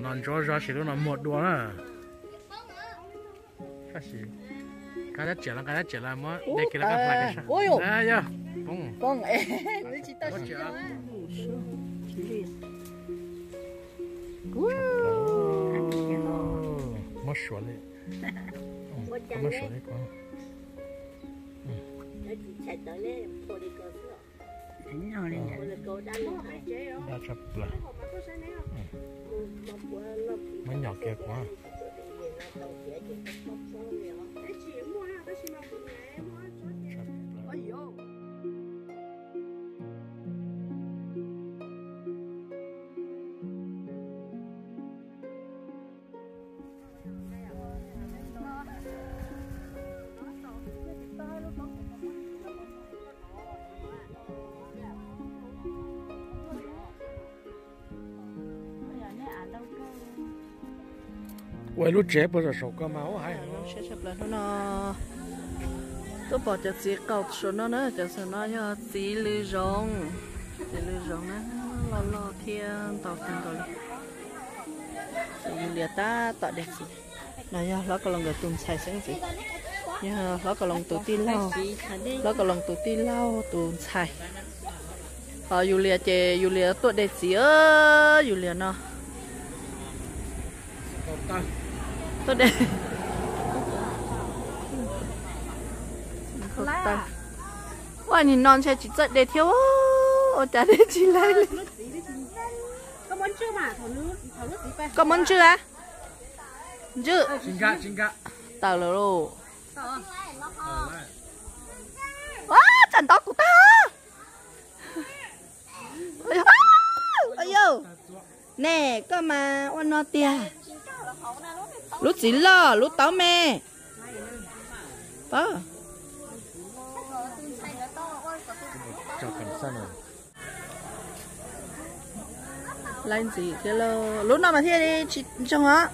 nó cho ra chỉ nó một đùa nữa cái gì? Cái đó chỉ là cái đó chỉ là mà để cái là cái phải cái Ôi dồi. sao đấy nhá bông Vâng, ê, nó chỉ tao chỉ á. mất sủa chàng mất đấy, sủa đi con nó chỉ chạy tới lên, thôi đi cơ sữa. Đánh nhau lên Ờ. thôi là cô đang lên cái đã chấp là mấy nhỏ kia quá. chấp là vậy lúc trẻ bây giờ sầu cơ máu à, hay sẽ sắp là nó tôi bỏ cho chị cầu số nó nữa, cho số nó cho chị lư rong chị lư rong nó lo lo tàu thiên tàu chị ta tạo đẹp gì này nha có lòng người tùm xài sáng gì nha nó có lòng tụ tin lao nó có lòng tụ tin lao tùm xài ờ Julia chị Julia tốt đẹp gì ơ Julia nó tôi để không wow nhìn non xe chỉ giận để thiếu ô chả để chỉ lấy có món chưa mà thảo nước thảo nước gì vậy có món chưa á chưa chính cả chính cả tao lỡ rồi quá chẳng tóc của ta nè cơ mà oan nó tia Lúc gì lo, lúc táo mẹ. Đó. Lên gì thế lo. Lúc nào mà thế đi chị trong á.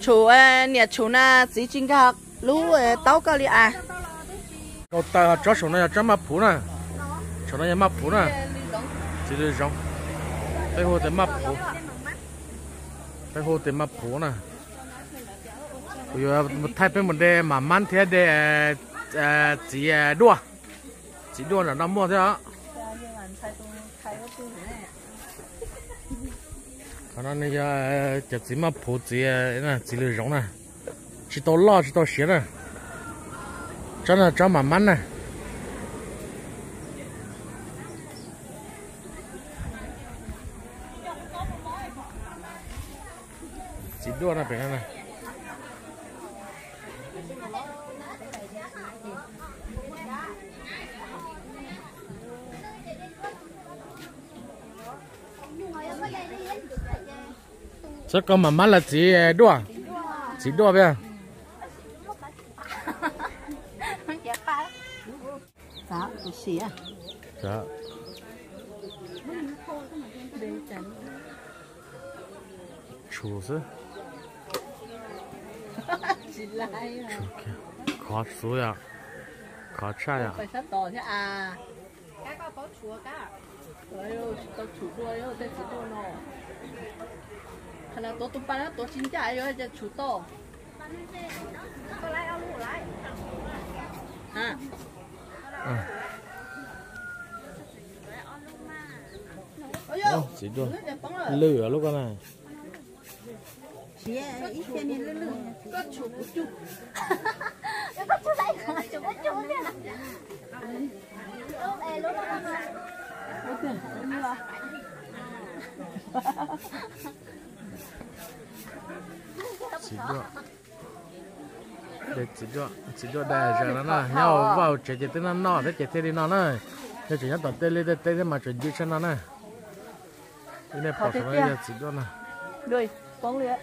Chủ à nhà chủ na chỉ chính cả à tao cái gì à. Cậu ta cho số này cho mà phú nè. Số này mà phú nè. Chỉ là rong cái hồ thì mà phú. Cái hồ thì mà phú nè. Bây giờ thay bên một đề mà man thế ờ chỉ đua chỉ luôn là năm mua thế đó khả năng ờ, ờ, này giờ chỉ chỉ mà phú chỉ là chỉ là rong nè chỉ tao lo, chỉ tao xé nè cho là cho mà mắn này. Chỉ đua là phải này. Chắc có mà mắn là chỉ đua chỉ đua bây Dạ, tôi xí à. Dạ. Chủ sư. À. Chủ kia. Khó số ya. Khó cha ya. Phải sát tỏ thế à. Cá có có chúa cá. Rồi rồi, tao chủ đua rồi, tao chỉ đua nó. Khả năng tao tụi bạn tao chính trả rồi, cho chủ to. À, ôi Ô, dồi, chỉ đua. nước đẹp bóng rồi. Lửa lúc này. Chị ấy, ít xem nhìn lưng lưng. Có chủ của chủ. Chỉ đua. Để chỉ đua. Chỉ đua đại giờ nó nè. Nhau vào chạy chạy nó. Thế chạy nó nè. Thế chỉ nhớ tới tê lên tê mà chuyển đi chân nó nè. Cái này bỏ xuống đây chỉ nè. Đuôi, bóng lưỡi.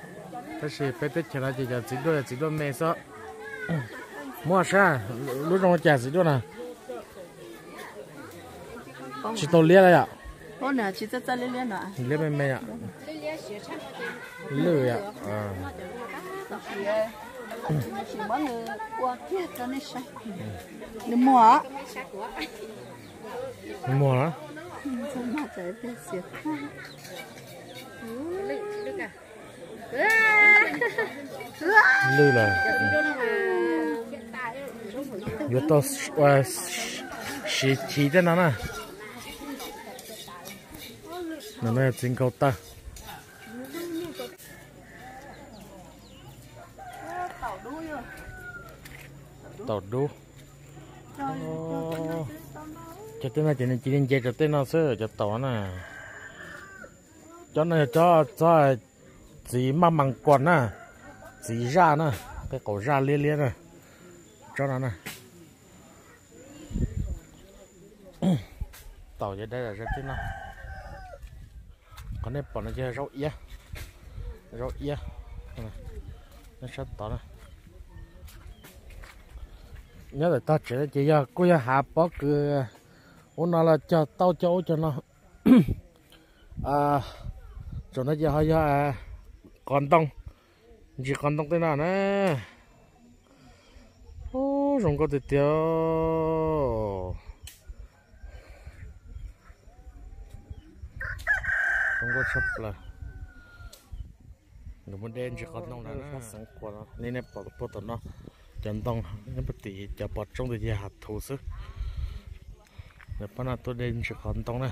thế thì phải tới chỉ là chỉ là chỉ đôi chỉ đôi mẹ sao mua sao lúc nào chả chỉ nè chỉ tàu lia đấy ạ. Ô nè chỉ cho lên lên nè. Lia mẹ mẹ ạ. Lười ạ. À. Chỉ mỗi người qua kia cho nên sai nếu mua mua đó không mà tới tới xịt lười là yo to à xí xí thế nào nè nó này chính cầu ta tàu đu cho tên là chỉ nên chỉ nên chơi cho tên nó sơ cho tàu nè. Cho này cho cho chỉ mà măng quần nè. Chỉ ra nè. Cái cổ ra liên liên nè. Cho nó nè. Tàu dưới đây là rất thế nào còn đây bỏ nó chơi rau ia rau ia nó sẽ tỏ nè nhớ là tao chỉ chỉ cho à, cô ya hạ bỏ cứ à, ôn nó là cho tao cho cho nó. À cho nó cho hơi à còn tông. Chỉ còn tông thế nào nè. Ô rồng có thịt tiêu. Có sắp là nó muốn đen chỉ còn tông là nó sáng qua nó nên nó bỏ bỏ tao nó chân tông nó bất tỷ cho bỏ trong thì hạt thủ sức. Để bắt nó tôi đen chỉ còn tông này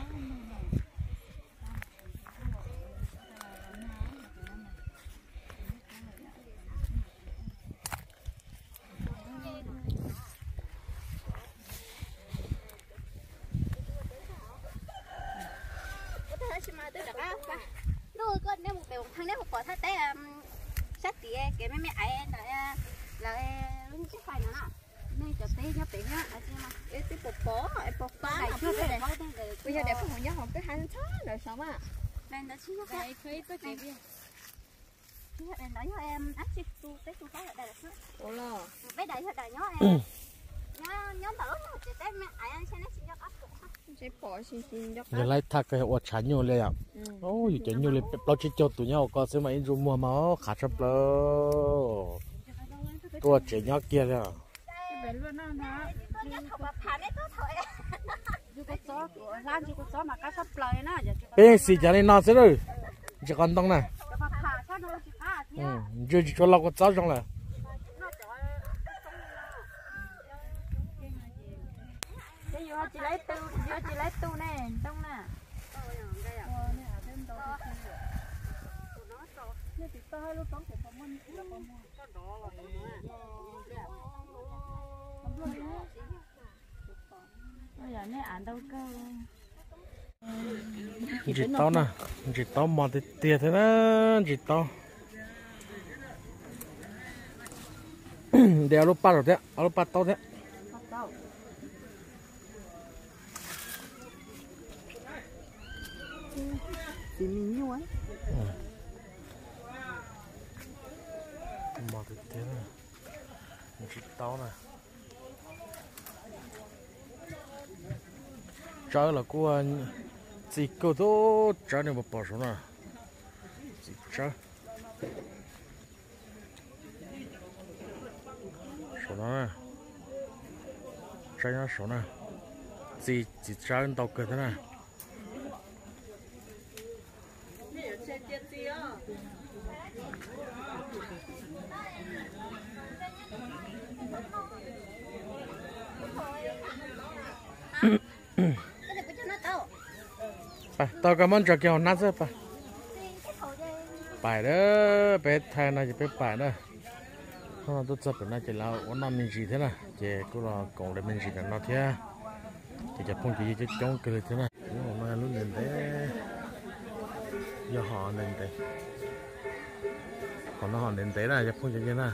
rồi có nếu một điều thằng nếu một quả thắt té sát tía cái mấy mấy ai là là lúc cái phải nữa nên cho té nhá té nhá à chứ mà cái cái bột bó ấy bột phá phải là chưa bây phải giờ để bây giờ để phụ huynh học cái hành thó rồi sao mà nên đó chứ nhá đây khơi có chị biết chứ nên đó nhá em ác chứ tu té tu cái ở đây là chứ ủa lo bé đấy thật đấy nhá em nhá nhá tao lúc chỉ té mẹ ai ăn xem nó chỉ nhá ác cũng sẽ bỏ xin xin cho giờ lại thắc cái ô chán nhiềuเลยอ่ะ ôi chán nhiềuเลยเราจะจดตัวเนี้ยก็ซื้อมาอินรูมัวมาขาชับเลยตัวเจ๋งยอดเกียร์เลย tua trẻ nhỏ kia rồi bé xì chả nên nó sẽ rồi. Chỉ còn tông này. Chưa ừ, chỉ cho lau cái cháu trong là chị lấy tu chị lấy tu nè trong nè. Nó to nó chỉ to lúc đó cũng không muốn chỉ tao nè chỉ tao mà thì tiền thế nè chỉ tao để alo pa rồi thế, alo pa tao thế. chỉ mình nhiều ấy thế này. À, một chút chỉ này. Nè trái là của anh chỉ có đó trái này mà bỏ xuống này. Chỉ trái số này. Nè trái nó số nè chỉ chỉ trái tàu cơ thế nè này. bà tao cảm ơn cho kiểu nát rồi bà bài đó, bé thay này bé bài đó. Hôm nay tôi chụp cái này chỉ là ôn năm mình gì thế này. Chỉ cứ là cổng để mình gì cả nó thế. Thì chụp phong chỉ chỉ chống cười thế này. Nhưng mà lúc nền thế giờ họ nền thế còn nó họ nền thế này chụp phong chỉ thế này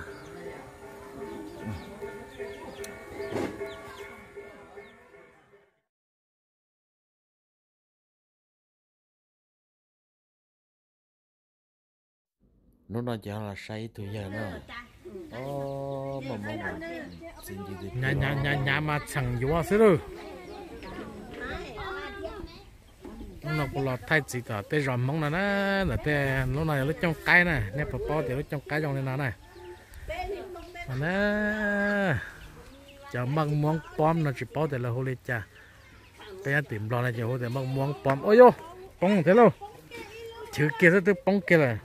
nó nói cho là say tuổi giờ nữa ô mà mà mà xin gì thì nhà nhà nhà nhà mà chẳng yếu xí rồi nó cũng là thay chỉ cả tê rầm mong là nó là tê nó này nó trong cái này nè bà bao thì nó trong cái trong này nó này. Mà nè chờ măng muông bom nó chỉ bao thì là hồ lê cha giờ tìm lo này chờ hồ thì măng muông bom. Ôi yo bông thế luôn chữ kia sẽ tức bông kia là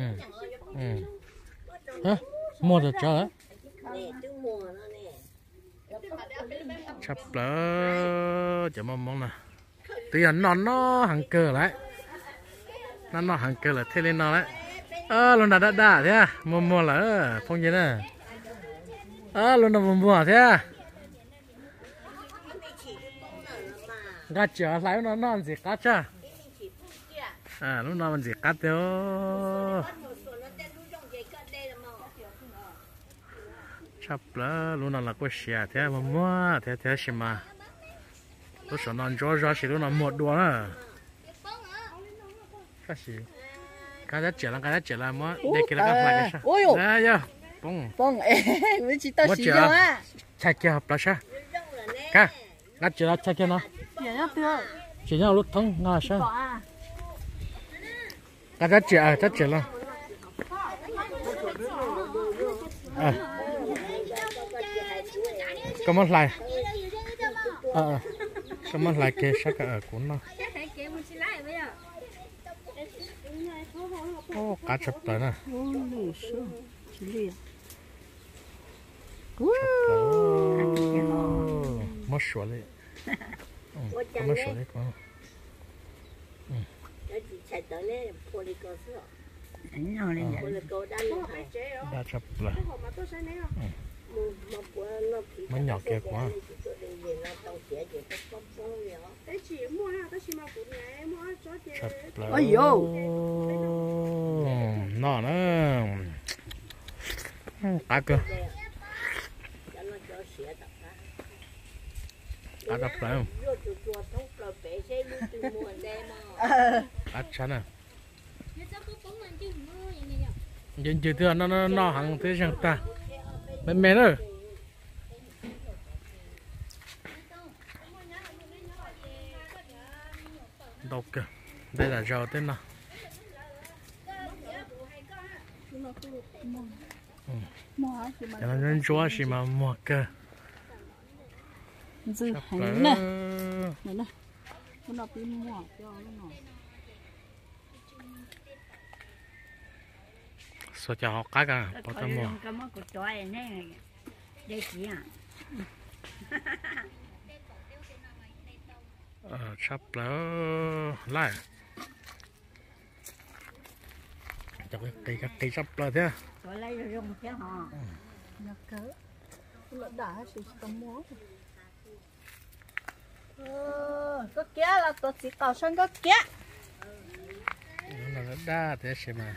Ừ. ừ. Hả? Mua được chưa chắp lỡ. Chả mong mong nè. Tí là nó nó hàng cờ lại. Nó nó hàng cờ là thế lên nó đấy ơ, luôn đã đã đã thế à? Mua mua là phong gì nè à? ơ, luôn đã mua mua thế à? Gà chở lại nó non gì cá chưa à lúc nào mình gì cá tiêu chắp lỡ lúc nào là có xe thế mà mua thế thế gì mà. Lúc sau nó cho ra thì lúc nào một đùa nữa cái gì? Cái đó chở là cái đó chở là mua. Để cái là cái phải cái ôi sao đấy giờ bông. Bông ê mới chỉ tao xí cho á. Chạy kia hợp là sao? Cái cái chở là chạy kia nó. Nó chỉ nhau lúc thông ngà sao à cái đó à cái chở là à. Cảm ơn lại à, à cảm ơn lại cái sắc ở cuốn nó. Ô, cá chập tới nè. Ô mất sủa đấy ừ, mất sủa đấy có nhau lên đã chập là. Mấy nhỏ kia quá. Chập là. Ôi dồi. nó. Nó cá cơ. Cá đập lại không cá chắn à. Nhìn chữ thừa nó nó nó hàng thế chẳng ta. Mẹ mẹ nữa đâu kìa đây là rau tên nào? Cho nó nên chúa gì mà mua cơ dư hành nè. Này nè. Nó đọc đi mua cho nó số cho họ cá cả bao tao mua. cái món của chó này nè đây à ờ sắp lỡ lại. Cho cái cây cái cây sắp lỡ thế. Chó lấy rồi dùng chứ họ. Nó cớ. Nó đã sự tầm mua. Ờ có kia là tôi chỉ cầu sân có kia. Nó là đa thế xem mà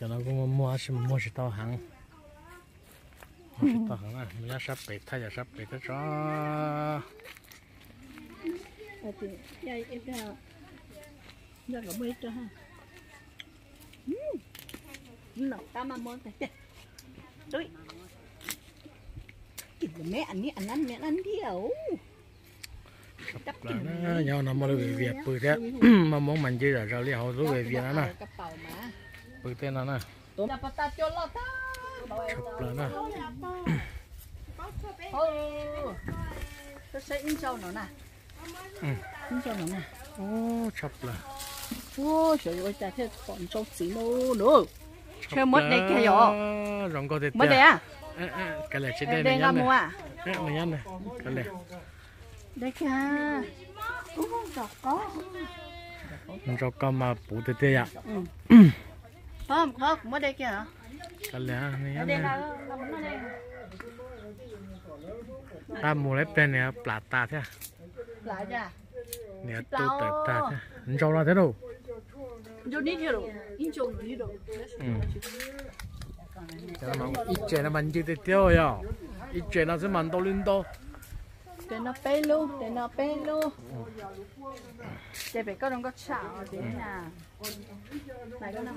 cho nó cũng mua xem mua sẽ tao hàng mua sẽ tao hàng à mình sắp bị thay giờ sắp bị cái chó Ờ thì đây em ra ra có mấy cho ha nó ta mà muốn phải đấy kịp mẹ ăn đi ăn ăn mẹ ăn điểu sắp là nó nhau nó mua về việc bự thế mà muốn mình chơi là rau li hậu về việc đó nè bự thế nó nè cho là nó ô tôi sẽ in sâu nó nè Ừ. in sâu nó nè ô sắp là. Ô trời ơi chả thế còn sâu xí nô nữa. Chơi mất đây kia rồi. rong có thể mất đấy à? Cái này trên đây nhắn mua này. à? Này nhắn này. Cái này đây kìa. Đọc có. Cho con mà bù tê tê à không không mất đây kìa hả? Cái này này đây là là nó đây. Ta mua lấy bên này plata thế lại ra nè tu tệ ta thế anh cho nó thế đâu? Vô đi theo rồi in chỗ đi rồi ừ. Cho nó ít chuyện nó mình chỉ tiêu tiêu ya ít chuyện nó sẽ mình đâu lên đâu để nó bé luôn để nó bé luôn. Để bé có đồng có chảo để nè. Này có nào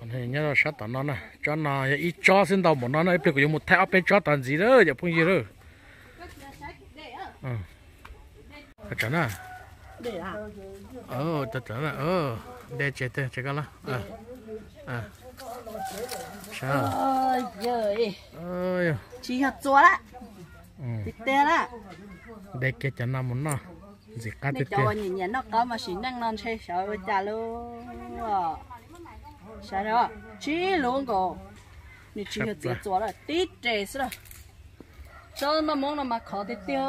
còn thì nhớ là sát tận nó nè cho nó ít cho xin đầu một nó nó giờ một thẻ bên cho tận gì đó giờ phong gì đó ừ chắn à để à? Ờ chắc chắn là ờ để chết thế chết cái là à à sao giời. Ơi chỉ hạt chua đó ừ thịt tê đó để cái chắn nào muốn nó gì cá để tết cho nhìn nhìn nó có mà xin năng non chơi sợ với cha luôn sao đó chỉ luôn cô你只有这做了，对这是了。cho mà muốn là mà khó thì tiêu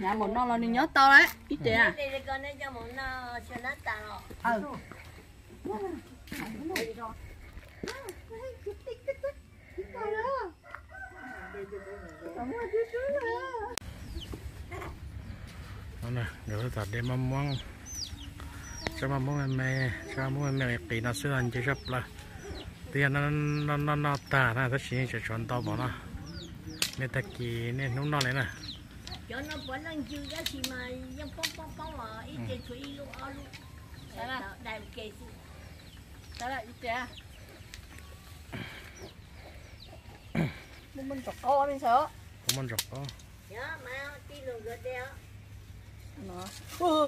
nhà một nó là đi nhớ tao đấy ít tiền à tàn rồi ừ đó nè rồi ta đem mắm mắm cho mắm mắm mẹ cho mắm mẹ kỳ nó xưa anh chỉ chấp là. Tiền nó nó nó nó ta nó tất nhiên sẽ chọn tao bỏ nó. Nên ta kỳ nên nó nó này nè. Cho nó bỏ lên chưa giá thì mà dân bông bông bông mà ít tiền thủy luôn ở luôn. Đấy là- đại kê đó là ít tiền à mình mình chọc co đi sợ không muốn rọc đó. Đeo. Nó